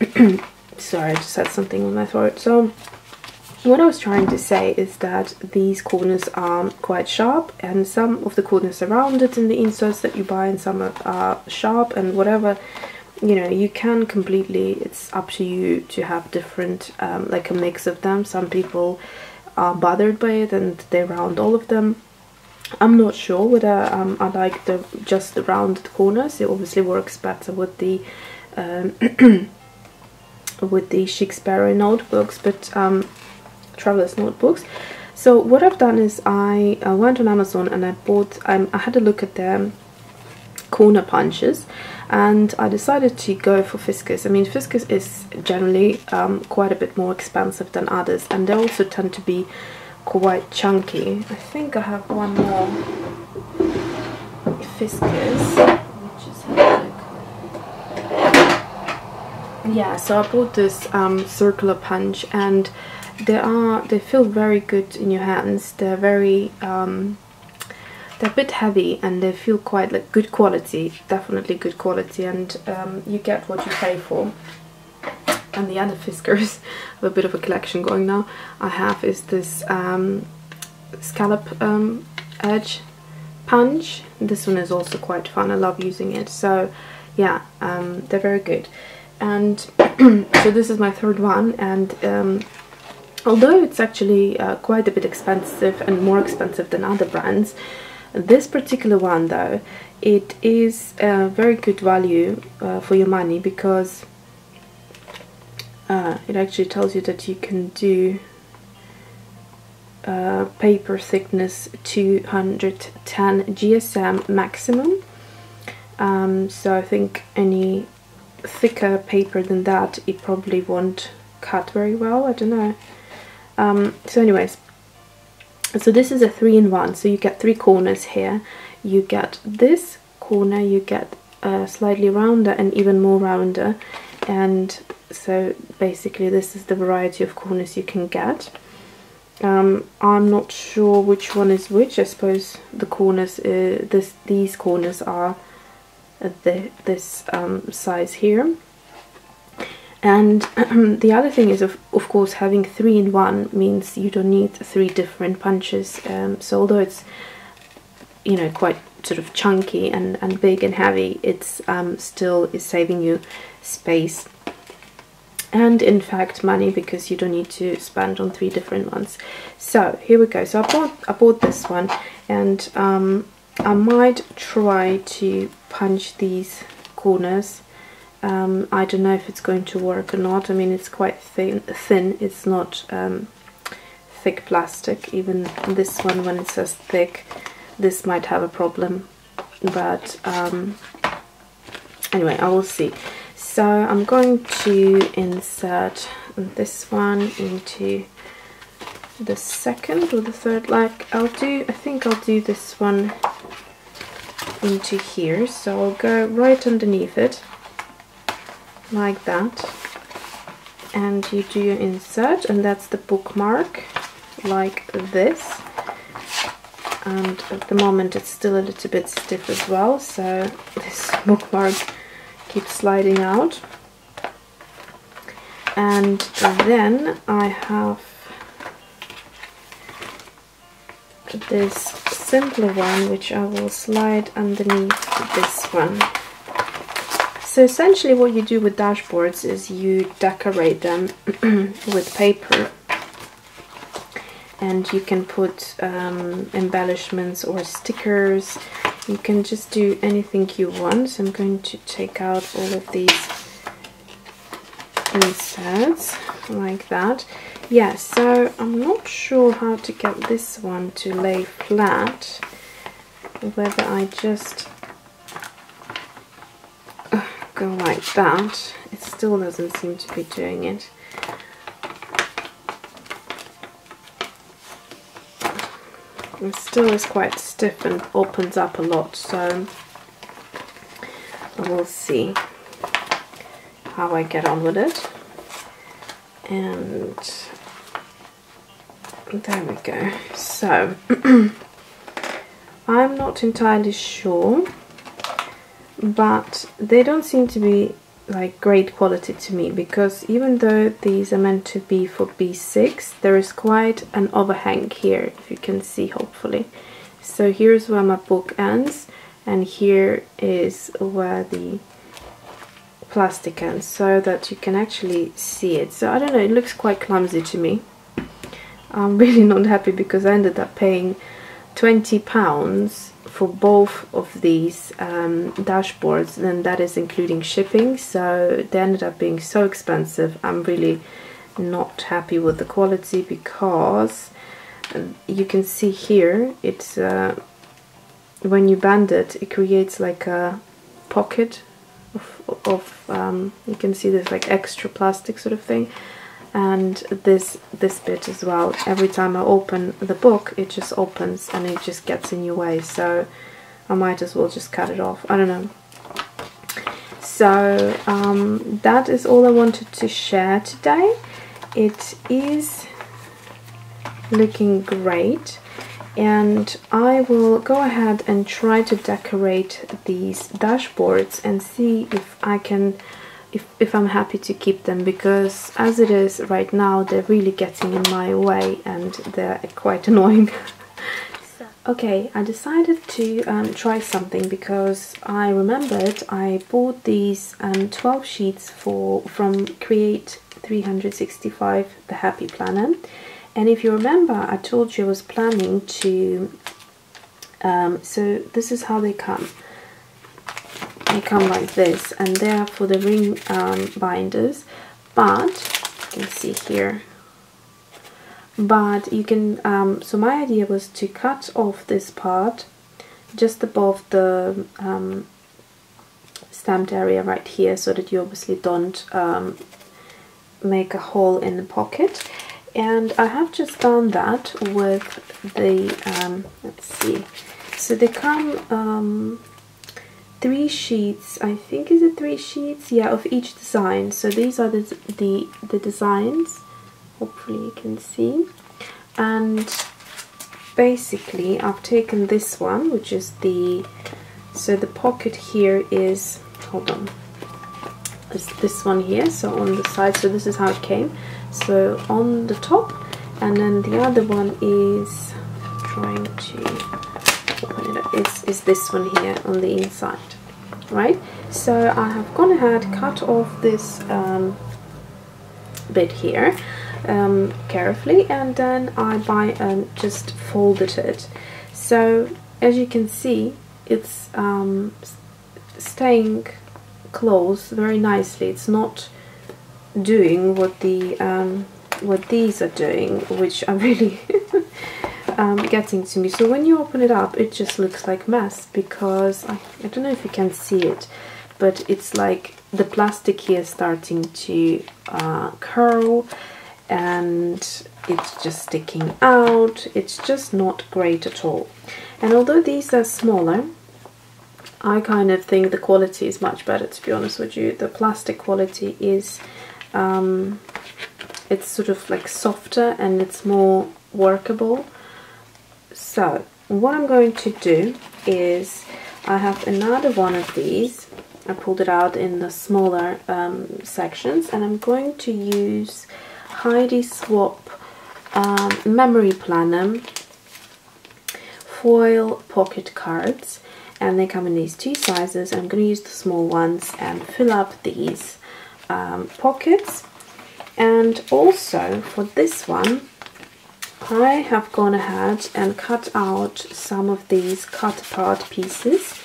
sorry I just had something in my throat. So what I was trying to say is that these corners are quite sharp and some of the corners are rounded in the inserts that you buy and some are sharp and whatever. You know you can completely it's up to you to have different um, like a mix of them. Some people are bothered by it and they round all of them. I'm not sure whether um, I like the just the rounded corners. It obviously works better with the um, with the Chic Sparrow notebooks but um, traveler's notebooks so what I've done is I uh, went on Amazon and I bought um, I had a look at them corner punches and I decided to go for Fiskars. I mean Fiskars is generally um, quite a bit more expensive than others and they also tend to be quite chunky. I think I have one more Fiskars yeah so I bought this um, circular punch and they are they feel very good in your hands. They're very um, they're a bit heavy and they feel quite like good quality definitely good quality and um, you get what you pay for. And the other Fiskars have a bit of a collection going now I have is this um, scallop um, edge punch. This one is also quite fun I love using it. So yeah um, they're very good and so this is my third one and um, although it's actually uh, quite a bit expensive and more expensive than other brands this particular one though, it is a very good value uh, for your money because uh, it actually tells you that you can do uh, paper thickness 210 GSM maximum. Um, so I think any thicker paper than that it probably won't cut very well, I don't know. Um, so anyways, so this is a three-in-one so you get three corners here. You get this corner you get a slightly rounder and even more rounder. And so basically this is the variety of corners you can get. Um, I'm not sure which one is which. I suppose the corners uh, this these corners are the, this um, size here and the other thing is, of, of course, having three in one means you don't need three different punches. Um, so although it's, you know, quite sort of chunky and, and big and heavy, it's um, still is saving you space and in fact money because you don't need to spend on three different ones so here we go so I bought I bought this one and um, I might try to punch these corners um, I don't know if it's going to work or not. I mean, it's quite thin. thin. It's not um, thick plastic. Even this one, when it says thick, this might have a problem. But um, anyway, I will see. So I'm going to insert this one into the second or the third like I'll do I think I'll do this one into here. So I'll go right underneath it like that. And you do your insert and that's the bookmark like this. And at the moment it's still a little bit stiff as well so this bookmark keeps sliding out. And then I have put this simpler one which I will slide underneath this one so essentially what you do with dashboards is you decorate them with paper and you can put um, embellishments or stickers. You can just do anything you want. So I'm going to take out all of these like that. Yeah, so I'm not sure how to get this one to lay flat. Whether I just uh, go like that, it still doesn't seem to be doing it. It still is quite stiff and opens up a lot, so we'll see how I get on with it. And there we go. So, I'm not entirely sure but they don't seem to be like great quality to me because even though these are meant to be for B6 there is quite an overhang here if you can see hopefully so here's where my book ends and here is where the plastic ends so that you can actually see it. So I don't know it looks quite clumsy to me. I'm really not happy because I ended up paying 20 pounds for both of these um, dashboards then that is including shipping. So they ended up being so expensive. I'm really not happy with the quality because um, you can see here it's uh, when you bend it it creates like a pocket of, of um, you can see this like extra plastic sort of thing. And this this bit as well. Every time I open the book it just opens and it just gets in your way. So I might as well just cut it off. I don't know. So um, that is all I wanted to share today. It is looking great and I will go ahead and try to decorate these dashboards and see if I can if, if I'm happy to keep them because as it is right now they're really getting in my way and they're quite annoying. okay, I decided to um, try something because I remembered I bought these um, 12 sheets for from Create 365 The Happy Planner and if you remember I told you I was planning to um, so this is how they come. They come like this and they're for the ring um, binders. But you can see here. But you can um, so my idea was to cut off this part just above the um, stamped area right here so that you obviously don't um, make a hole in the pocket and I have just done that with the um, let's see. So they come um, three sheets I think is it three sheets? Yeah of each design. So these are the, the, the designs hopefully you can see. And basically I've taken this one which is the so the pocket here is hold on is this one here so on the side so this is how it came. So on the top and then the other one is trying to open it up is, is this one here on the inside right? So I have gone ahead cut off this um, bit here um, carefully and then I by and just folded it. So as you can see it's um, staying closed very nicely it's not doing what the um, what these are doing which are really um, getting to me. So when you open it up, it just looks like mess because I, I don't know if you can see it, but it's like the plastic here starting to uh, curl and it's just sticking out. It's just not great at all. And although these are smaller, I kind of think the quality is much better to be honest with you. The plastic quality is um, it's sort of like softer and it's more workable. So what I'm going to do is I have another one of these. I pulled it out in the smaller um, sections and I'm going to use Heidi Swapp um, Memory Planner foil pocket cards and they come in these two sizes I'm going to use the small ones and fill up these um, pockets and also for this one I have gone ahead and cut out some of these cut apart pieces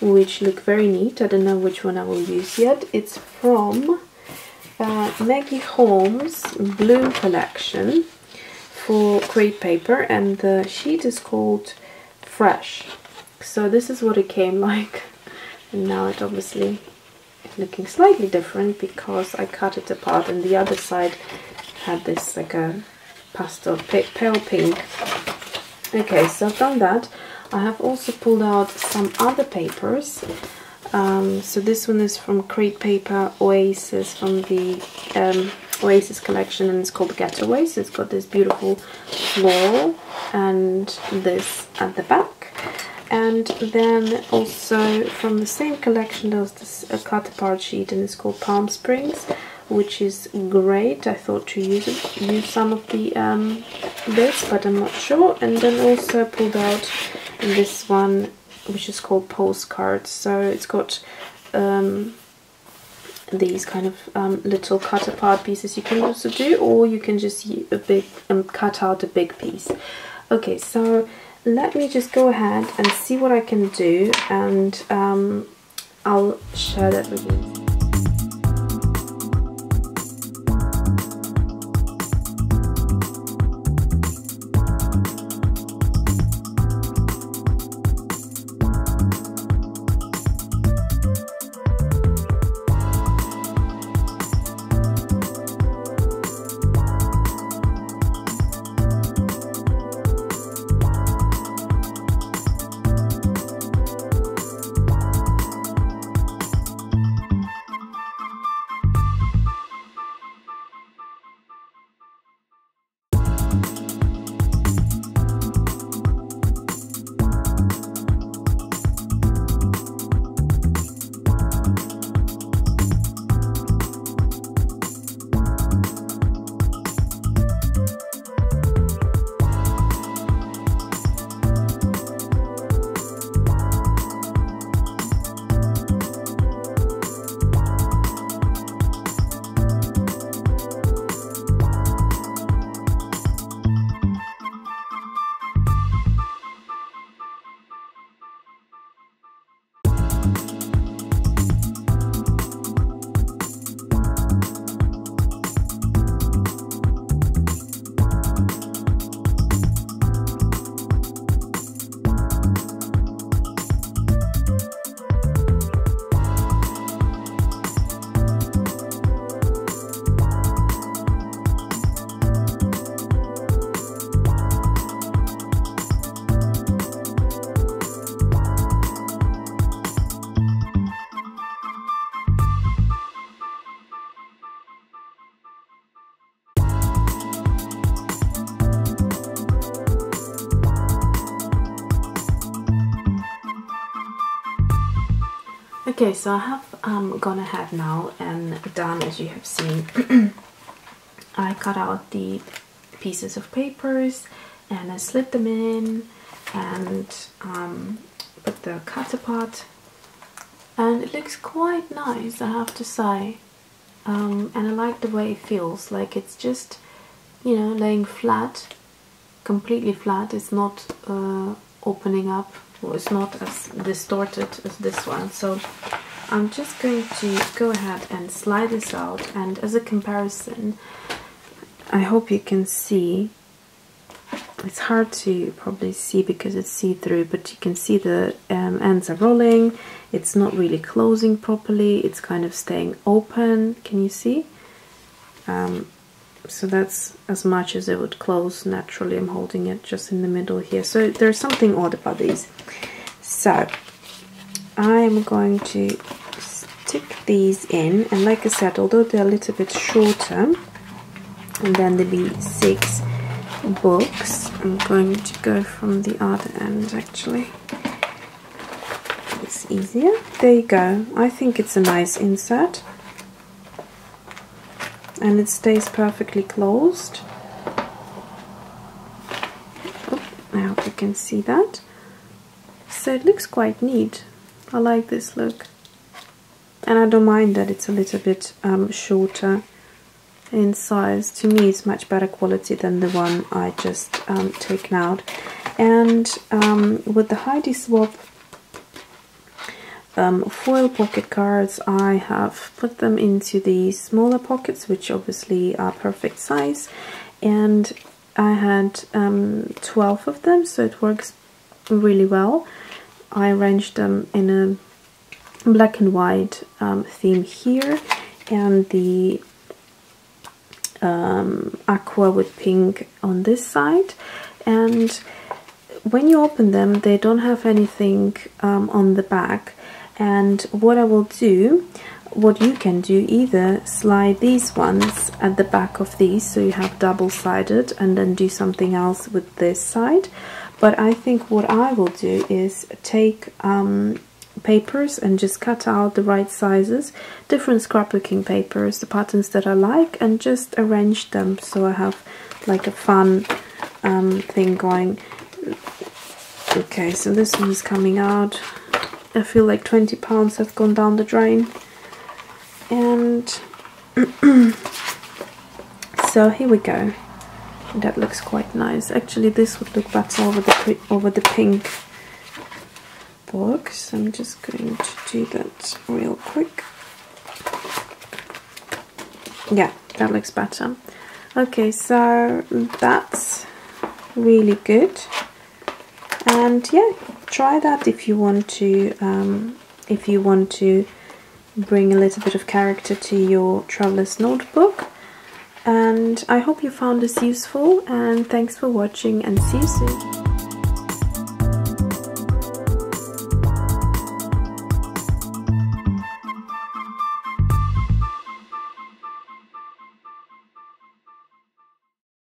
which look very neat. I don't know which one I will use yet. It's from uh, Maggie Holmes Bloom Collection for Crate Paper and the sheet is called Fresh. So this is what it came like. And now it obviously looking slightly different because I cut it apart and the other side had this like a pastel pale pink. Okay so I've done that. I have also pulled out some other papers. Um, so this one is from Crate Paper Oasis from the um, Oasis collection and it's called Getaway so it's got this beautiful floral and this at the back and then also from the same collection there was this a cut apart sheet and it's called Palm Springs which is great. I thought to use it, use some of the um, bits but I'm not sure. And then also pulled out this one which is called postcards. So it's got um, these kind of um, little cut apart pieces you can also do or you can just a big um, cut out a big piece. Okay so let me just go ahead and see what I can do and um, I'll share that with you Okay, so I have um, gone ahead now and done as you have seen. I cut out the pieces of papers and I slid them in and um, put the cut apart. And it looks quite nice I have to say. Um, and I like the way it feels like it's just you know laying flat completely flat. It's not uh, opening up it's not as distorted as this one. So I'm just going to go ahead and slide this out and as a comparison I hope you can see. It's hard to probably see because it's see-through but you can see the um, ends are rolling. It's not really closing properly. It's kind of staying open. Can you see? Um, so that's as much as it would close naturally. I'm holding it just in the middle here. So there's something odd about these. So I'm going to stick these in. And like I said although they're a little bit shorter and then there'll be six books I'm going to go from the other end actually. It's easier. There you go. I think it's a nice insert and it stays perfectly closed. Oh, I hope you can see that. So it looks quite neat. I like this look. And I don't mind that it's a little bit um, shorter in size. To me it's much better quality than the one I just um, taken out. And um, with the Heidi Swapp um, foil pocket cards. I have put them into the smaller pockets which obviously are perfect size. And I had um, 12 of them so it works really well. I arranged them in a black and white um, theme here. And the um, aqua with pink on this side. And when you open them they don't have anything um, on the back and what I will do what you can do either slide these ones at the back of these so you have double-sided and then do something else with this side but I think what I will do is take um, papers and just cut out the right sizes, different scrapbooking papers, the patterns that I like, and just arrange them so I have like a fun um, thing going. Okay, so this one's coming out. I feel like 20 pounds have gone down the drain. And so here we go. That looks quite nice. Actually, this would look better over the over the pink box. I'm just going to do that real quick. Yeah, that looks better. Okay, so that's really good. And yeah, try that if you want to. Um, if you want to bring a little bit of character to your traveler's notebook and I hope you found this useful and thanks for watching and see you soon.